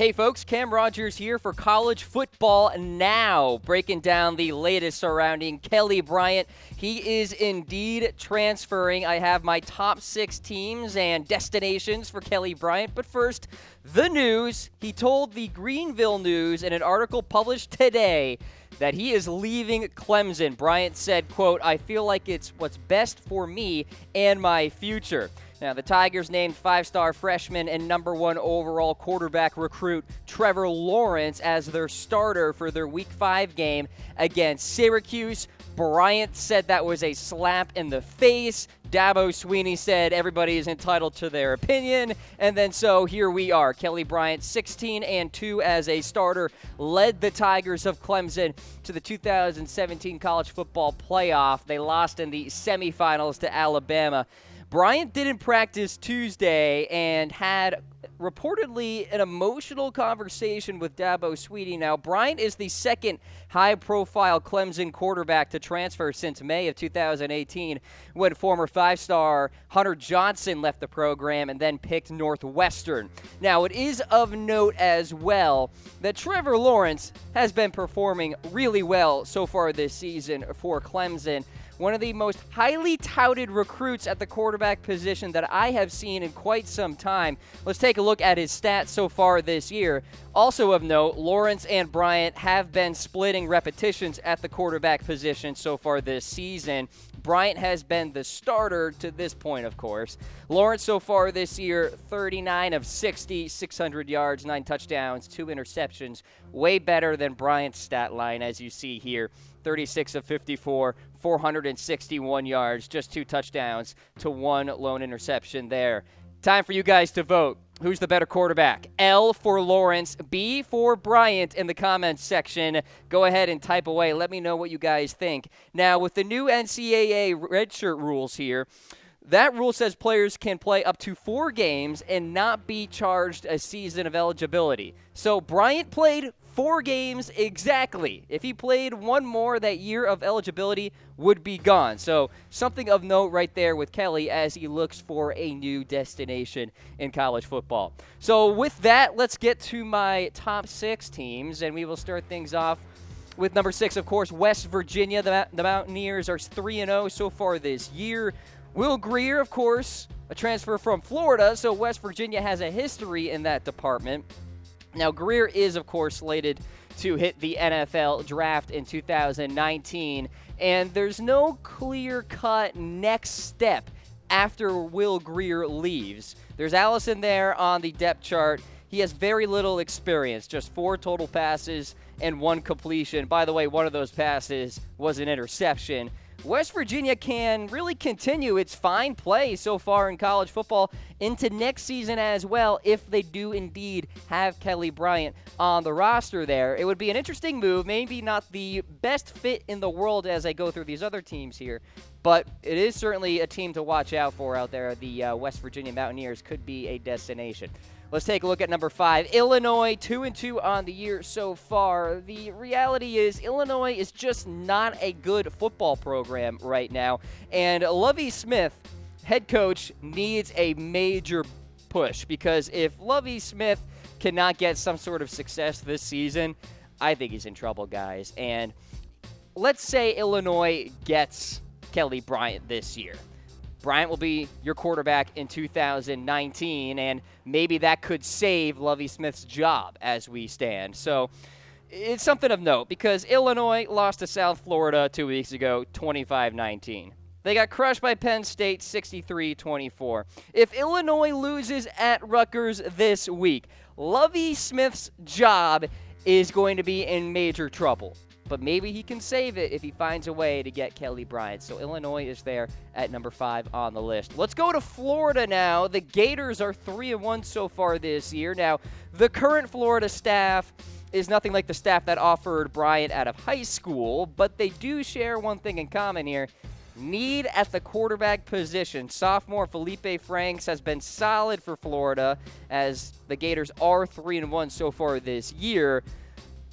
Hey folks, Cam Rogers here for College Football Now, breaking down the latest surrounding Kelly Bryant. He is indeed transferring. I have my top six teams and destinations for Kelly Bryant, but first, the news. He told the Greenville News in an article published today that he is leaving Clemson. Bryant said, quote, I feel like it's what's best for me and my future. Now, the Tigers named five star freshman and number one overall quarterback recruit Trevor Lawrence as their starter for their week five game against Syracuse. Bryant said that was a slap in the face. Dabo Swinney said everybody is entitled to their opinion. And then so here we are. Kelly Bryant, 16 and 2 as a starter, led the Tigers of Clemson to the 2017 college football playoff. They lost in the semifinals to Alabama. Bryant didn't practice Tuesday and had reportedly an emotional conversation with Dabo Swinney. Now, Bryant is the second high profile Clemson quarterback to transfer since May of 2018 when former five star Hunter Johnson left the program and then picked Northwestern. Now, it is of note as well that Trevor Lawrence has been performing really well so far this season for Clemson one of the most highly touted recruits at the quarterback position that I have seen in quite some time. Let's take a look at his stats so far this year. Also of note, Lawrence and Bryant have been splitting repetitions at the quarterback position so far this season. Bryant has been the starter to this point, of course. Lawrence so far this year, 39 of 60, 600 yards, nine touchdowns, two interceptions. Way better than Bryant's stat line, as you see here. 36 of 54, 461 yards, just two touchdowns to one lone interception there. Time for you guys to vote. Who's the better quarterback? L for Lawrence, B for Bryant in the comments section. Go ahead and type away. Let me know what you guys think. Now, with the new NCAA redshirt rules here, that rule says players can play up to four games and not be charged a season of eligibility. So Bryant played four games exactly. If he played one more, that year of eligibility would be gone. So something of note right there with Kelly as he looks for a new destination in college football. So with that, let's get to my top six teams, and we will start things off with number six, of course, West Virginia. The, the Mountaineers are 3 0 so far this year. Will Grier, of course, a transfer from Florida, so West Virginia has a history in that department. Now, Grier is, of course, slated to hit the NFL draft in 2019, and there's no clear cut next step after Will Grier leaves. There's Allison there on the depth chart. He has very little experience, just four total passes and one completion. By the way, one of those passes was an interception. West Virginia can really continue its fine play so far in college football into next season as well if they do indeed have Kelly Bryant on the roster there. It would be an interesting move, maybe not the best fit in the world as I go through these other teams here, but it is certainly a team to watch out for out there. The uh, West Virginia Mountaineers could be a destination. Let's take a look at number five. Illinois, two and two on the year so far. The reality is, Illinois is just not a good football program right now. And Lovie Smith, head coach, needs a major push because if Lovie Smith cannot get some sort of success this season, I think he's in trouble, guys. And let's say Illinois gets Kelly Bryant this year. Bryant will be your quarterback in 2019, and maybe that could save Lovie Smith's job as we stand. So it's something of note because Illinois lost to South Florida two weeks ago, 25 19. They got crushed by Penn State 63 24. If Illinois loses at Rutgers this week, Lovie Smith's job is going to be in major trouble but maybe he can save it if he finds a way to get Kelly Bryant. So Illinois is there at number five on the list. Let's go to Florida now. The Gators are three and one so far this year. Now, the current Florida staff is nothing like the staff that offered Bryant out of high school, but they do share one thing in common here. Need at the quarterback position. Sophomore Felipe Franks has been solid for Florida as the Gators are 3 and 1 so far this year.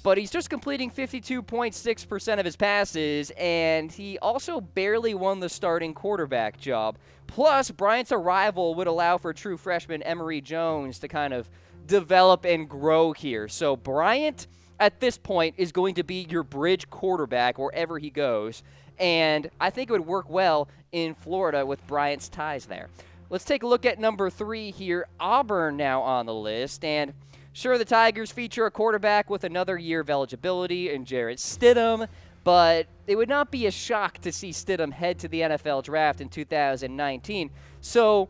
But he's just completing 52.6% of his passes, and he also barely won the starting quarterback job. Plus, Bryant's arrival would allow for true freshman Emory Jones to kind of develop and grow here. So, Bryant at this point is going to be your bridge quarterback wherever he goes, and I think it would work well in Florida with Bryant's ties there. Let's take a look at number three here. Auburn now on the list, and Sure, the Tigers feature a quarterback with another year of eligibility in Jarrett Stidham, but it would not be a shock to see Stidham head to the NFL draft in 2019. So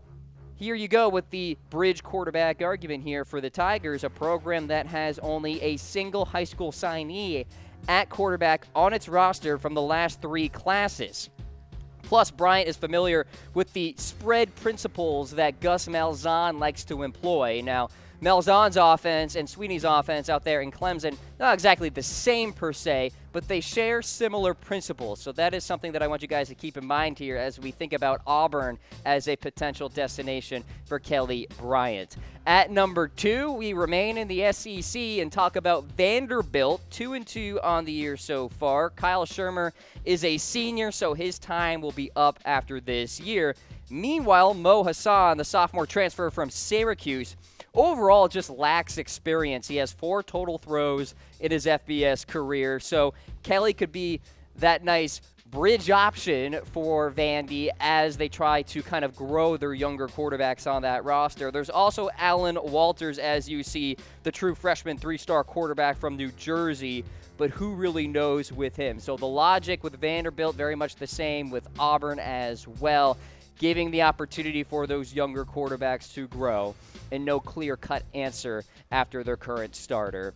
here you go with the bridge quarterback argument here for the Tigers, a program that has only a single high school signee at quarterback on its roster from the last three classes. Plus, Bryant is familiar with the spread principles that Gus Malzahn likes to employ. Now, Malzahn's offense and Swinney's offense out there in Clemson, not exactly the same per se, but they share similar principles. So that is something that I want you guys to keep in mind here as we think about Auburn as a potential destination for Kelly Bryant. At number two, we remain in the SEC and talk about Vanderbilt, two and two on the year so far. Kyle Shurmur is a senior, so his time will be up after this year. Meanwhile, Mo Hasan, the sophomore transfer from Syracuse, overall just lacks experience. He has four total throws in his FBS career. So Kelly could be that nice bridge option for Vandy as they try to kind of grow their younger quarterbacks on that roster. There's also Alan Walters, as you see, the true freshman three star quarterback from New Jersey. But who really knows with him? So the logic with Vanderbilt very much the same with Auburn as well giving the opportunity for those younger quarterbacks to grow, and no clear cut answer after their current starter.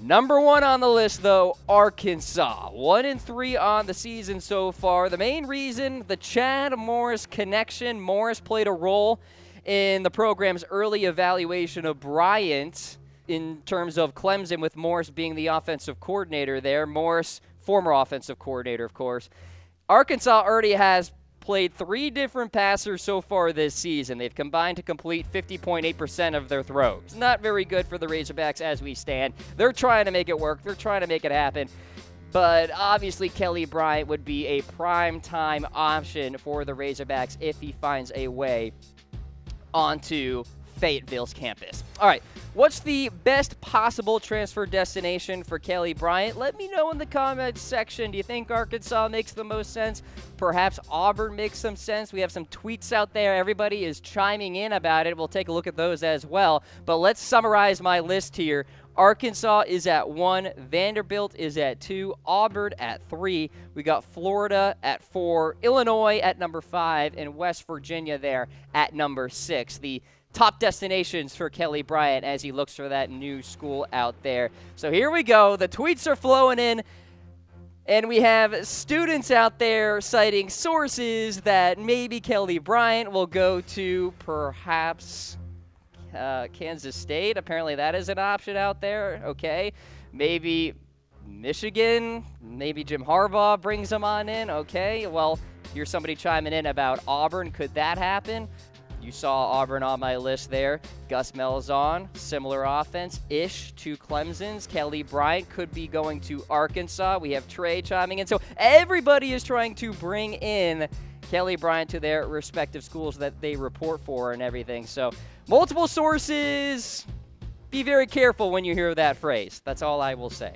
Number one on the list, though, Arkansas. One and three on the season so far. The main reason, the Chad Morris connection. Morris played a role in the program's early evaluation of Bryant in terms of Clemson, with Morris being the offensive coordinator there. Morris, former offensive coordinator, of course. Arkansas already has played three different passers so far this season. They've combined to complete 50.8% of their throws. Not very good for the Razorbacks as we stand. They're trying to make it work, they're trying to make it happen. But obviously, Kelly Bryant would be a prime time option for the Razorbacks if he finds a way onto Fayetteville's campus. All right, what's the best possible transfer destination for Kelly Bryant? Let me know in the comments section. Do you think Arkansas makes the most sense? Perhaps Auburn makes some sense. We have some tweets out there. Everybody is chiming in about it. We'll take a look at those as well. But let's summarize my list here. Arkansas is at one, Vanderbilt is at two, Auburn at three. We got Florida at four, Illinois at number five, and West Virginia there at number six. The top destinations for Kelly Bryant as he looks for that new school out there. So here we go. The tweets are flowing in. And we have students out there citing sources that maybe Kelly Bryant will go to perhaps uh, Kansas State. Apparently, that is an option out there. Okay. Maybe Michigan. Maybe Jim Harbaugh brings him on in. Okay. Well, here's somebody chiming in about Auburn. Could that happen? You saw Auburn on my list there. Gus Malzahn, similar offense ish to Clemson's. Kelly Bryant could be going to Arkansas. We have Trey chiming in. So everybody is trying to bring in Kelly Bryant to their respective schools that they report for and everything. So multiple sources. Be very careful when you hear that phrase. That's all I will say.